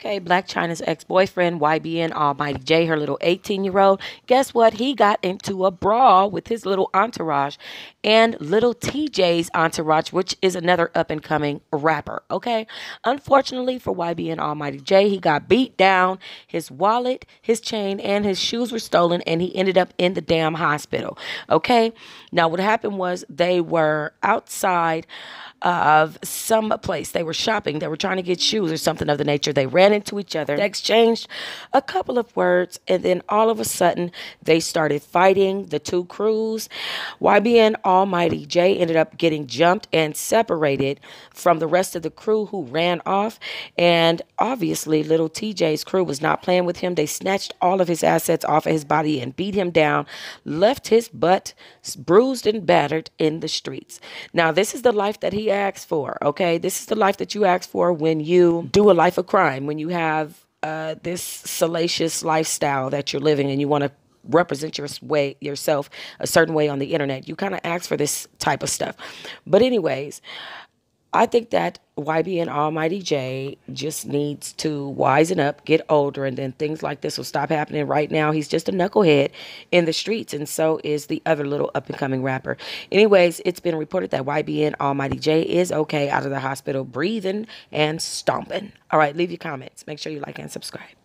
Okay, Blac Chyna's ex boyfriend, YBN Almighty Jay, her little 18 year old, guess what? He got into a brawl with his little entourage and little Tjay's entourage, which is another up and coming rapper. Okay, unfortunately for YBN Almighty Jay, he got beat down. His wallet, his chain, and his shoes were stolen, and he ended up in the damn hospital. Okay, now what happened was they were outside of some place. They were shopping. They were trying to get shoes or something of the nature. They ran into each other. They exchanged a couple of words, and then all of a sudden they started fighting. The two crews, YBN Almighty Jay, ended up getting jumped and separated from the rest of the crew who ran off. And obviously, little Tjay's crew was not playing with him. They snatched all of his assets off of his body and beat him down, left his butt bruised and battered in the streets. Now, this is the life that he asked for, okay? This is the life that you ask for when you do a life of crime, when you have uh, this salacious lifestyle that you're living and you want to represent your way yourself a certain way on the internet. You kind of ask for this type of stuff. But anyways, I think that YBN Almighty Jay just needs to wisen up, get older, and then things like this will stop happening. Right now, he's just a knucklehead in the streets, and so is the other little up and coming rapper. Anyways, it's been reported that YBN Almighty Jay is okay out of the hospital, breathing and stomping. All right, leave your comments. Make sure you like and subscribe.